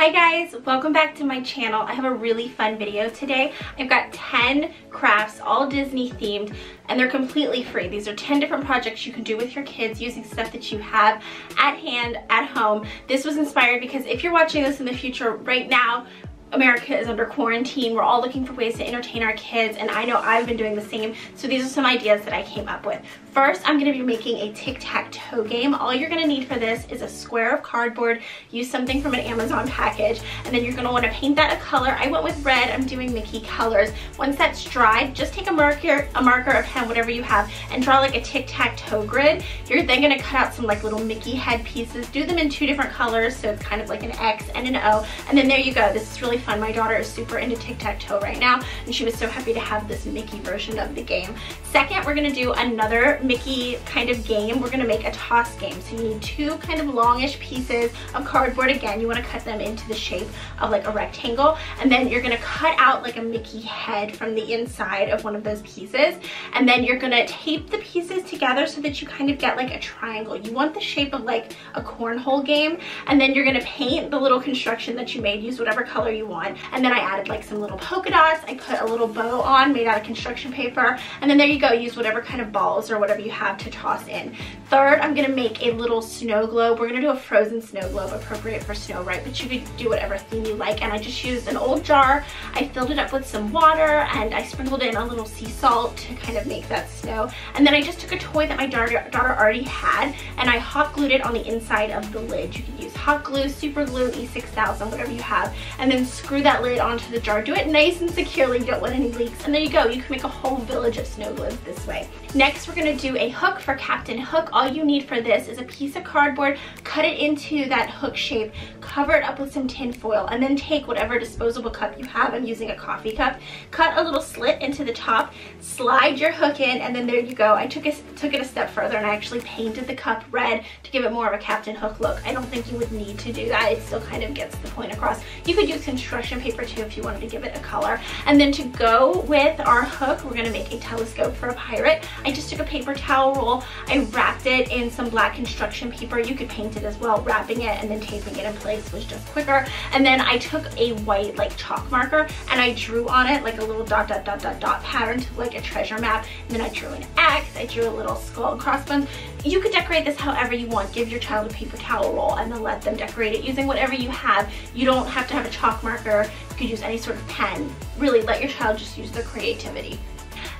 Hi guys, welcome back to my channel. I have a really fun video today. I've got 10 crafts, all Disney themed, and they're completely free. These are 10 different projects you can do with your kids using stuff that you have at hand, at home. This was inspired because if you're watching this in the future, right now, America is under quarantine. We're all looking for ways to entertain our kids and I know I've been doing the same. So these are some ideas that I came up with. First, I'm gonna be making a tic-tac-toe game. All you're gonna need for this is a square of cardboard. Use something from an Amazon package and then you're gonna wanna paint that a color. I went with red, I'm doing Mickey colors. Once that's dried, just take a marker, a marker, a pen, whatever you have, and draw like a tic-tac-toe grid. You're then gonna cut out some like little Mickey head pieces. Do them in two different colors, so it's kind of like an X and an O. And then there you go. This is really fun. My daughter is super into tic-tac-toe right now, and she was so happy to have this Mickey version of the game. Second, we're gonna do another Mickey kind of game. We're gonna make a toss game. So you need two kind of longish pieces of cardboard. Again, you wanna cut them into the shape of like a rectangle, and then you're gonna cut out like a Mickey head from the inside of one of those pieces, and then you're gonna tape the pieces together so that you kind of get like a triangle. You want the shape of like a cornhole game, and then you're gonna paint the little construction that you made. Use whatever color you want, and then I added like some little polka dots. I put a little bow on made out of construction paper. And then there you go. Use whatever kind of balls or whatever you have to toss in. Third, I'm to make a little snow globe. We're to do a frozen snow globe appropriate for snow, right? But you could do whatever theme you like. And I just used an old jar. I filled it up with some water and I sprinkled in a little sea salt to kind of make that snow. And then I just took a toy that my daughter, daughter already had and I hot glued it on the inside of the lid. You can use hot glue, super glue, E6000, whatever you have. And then screw that lid onto the jar. Do it nice and securely, you don't want any leaks. And there you go, you can make a whole village of snow globes this way. Next, we're gonna do a hook for Captain Hook. All you need for this is a piece of cardboard, cut it into that hook shape, cover it up with some tin foil, and then take whatever disposable cup you have. I'm using a coffee cup. Cut a little slit into the top, slide your hook in, and then there you go. I took, a, took it a step further and I actually painted the cup red to give it more of a Captain Hook look. I don't think you would need to do that. It still kind of gets the point across. You could use construction paper too if you wanted to give it a color. And then to go with our hook, we're gonna make a telescope for a pirate. I just took a paper towel roll, I wrapped it in some black construction paper. You could paint it as well. Wrapping it and then taping it in place was just quicker. And then I took a white like chalk marker and I drew on it like a little dot dot dot dot dot pattern to like a treasure map. And then I drew an X, I drew a little skull and crossbones. You could decorate this however you want. Give your child a paper towel roll and then let them decorate it using whatever you have. You don't have to have a chalk marker. You could use any sort of pen. Really let your child just use their creativity.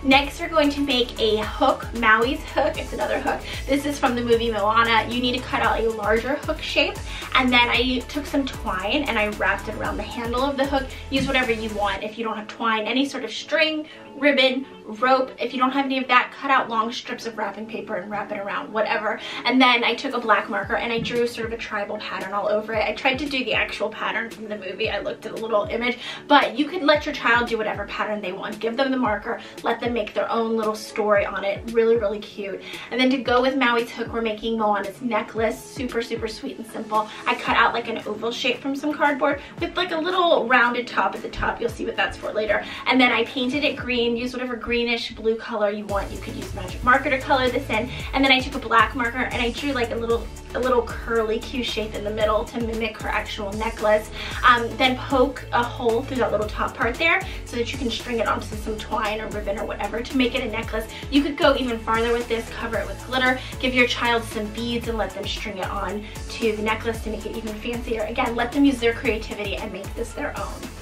Next, we're going to make a hook, Maui's hook. It's another hook. This is from the movie Moana. You need to cut out a larger hook shape. And then I took some twine and I wrapped it around the handle of the hook. Use whatever you want. If you don't have twine, any sort of string, ribbon, rope. If you don't have any of that, cut out long strips of wrapping paper and wrap it around, whatever. And then I took a black marker and I drew sort of a tribal pattern all over it. I tried to do the actual pattern from the movie. I looked at a little image, but you could let your child do whatever pattern they want. Give them the marker, let them make their own little story on it. Really, really cute. And then to go with Maui's hook, we're making Moana's necklace. Super, super sweet and simple. I cut out like an oval shape from some cardboard with like a little rounded top at the top. You'll see what that's for later. And then I painted it green. Use whatever greenish blue color you want. You could use magic marker to color this in. And then I took a black marker and I drew like a little a little curly Q shape in the middle to mimic her actual necklace. Um, then poke a hole through that little top part there so that you can string it onto some twine or ribbon or whatever to make it a necklace. You could go even farther with this, cover it with glitter, give your child some beads and let them string it on to the necklace to make it even fancier. Again, let them use their creativity and make this their own.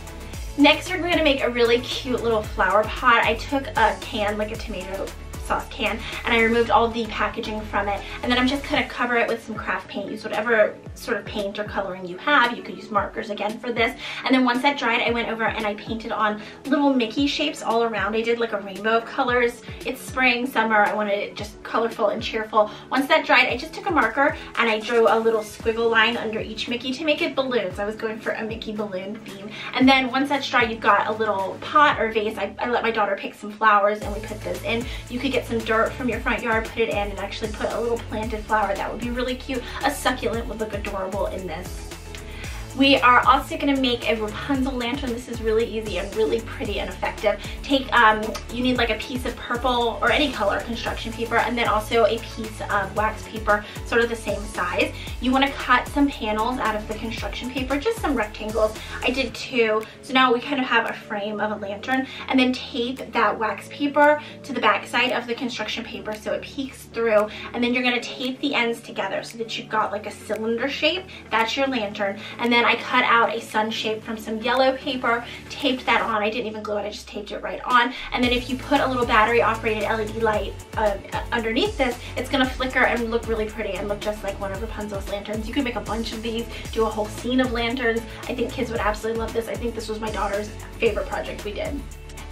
Next, we're to make a really cute little flower pot. I took a can, like a tomato sauce can and I removed all the packaging from it and then I'm just to cover it with some craft paint. Use whatever sort of paint or coloring you have. You could use markers again for this. And then once that dried, I went over and I painted on little Mickey shapes all around. I did like a rainbow of colors. It's spring, summer. I wanted it just colorful and cheerful. Once that dried, I just took a marker and I drew a little squiggle line under each Mickey to make it balloons. I was going for a Mickey balloon theme. And then once that's dry, you've got a little pot or vase. I, I let my daughter pick some flowers and we put those in. You could get some dirt from your front yard, put it in and actually put a little planted flower. That would be really cute. A succulent would look adorable in this. We are also gonna make a Rapunzel lantern. This is really easy and really pretty and effective. Take, um, you need like a piece of purple or any color construction paper and then also a piece of wax paper, sort of the same size. You wanna cut some panels out of the construction paper, just some rectangles. I did two, so now we kind of have a frame of a lantern and then tape that wax paper to the back side of the construction paper so it peeks through and then you're gonna tape the ends together so that you've got like a cylinder shape. That's your lantern. And then I cut out a sun shape from some yellow paper, taped that on. I didn't even glue it, I just taped it right on. And then if you put a little battery operated LED light uh, underneath this, it's gonna flicker and look really pretty and look just like one of Rapunzel's lanterns. You can make a bunch of these, do a whole scene of lanterns. I think kids would absolutely love this. I think this was my daughter's favorite project we did.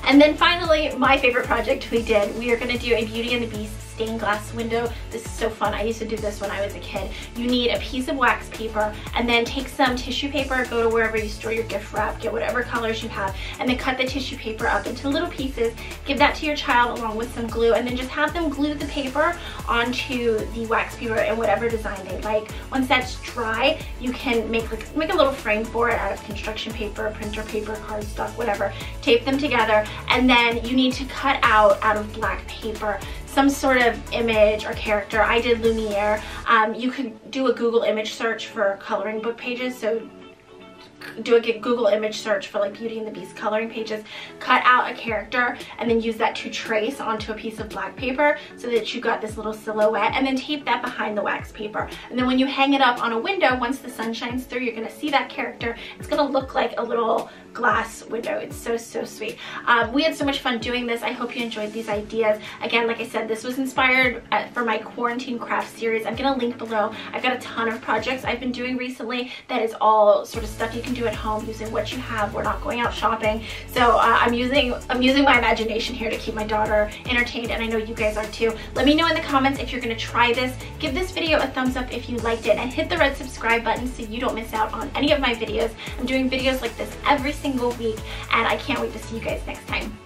And then finally, my favorite project we did, we are gonna do a Beauty and the Beast stained glass window. This is so fun. I used to do this when I was a kid. You need a piece of wax paper and then take some tissue paper, go to wherever you store your gift wrap, get whatever colors you have, and then cut the tissue paper up into little pieces. Give that to your child along with some glue and then just have them glue the paper onto the wax paper in whatever design they like. Once that's dry, you can make like make a little frame for it out of construction paper, printer paper, cardstock, whatever. Tape them together and then you need to cut out out of black paper some sort of image or character. I did Lumiere. Um, you could do a Google image search for coloring book pages. So do a Google image search for like Beauty and the Beast coloring pages, cut out a character and then use that to trace onto a piece of black paper so that you got this little silhouette and then tape that behind the wax paper. And then when you hang it up on a window, once the sun shines through, you're gonna see that character. It's gonna look like a little glass window. It's so, so sweet. Um, we had so much fun doing this. I hope you enjoyed these ideas. Again, like I said, this was inspired uh, for my quarantine craft series. I'm gonna link below. I've got a ton of projects I've been doing recently that is all sort of stuff you can do at home using what you have. We're not going out shopping. So uh, I'm using I'm using my imagination here to keep my daughter entertained and I know you guys are too. Let me know in the comments if you're gonna try this. Give this video a thumbs up if you liked it and hit the red subscribe button so you don't miss out on any of my videos. I'm doing videos like this every single week and I can't wait to see you guys next time.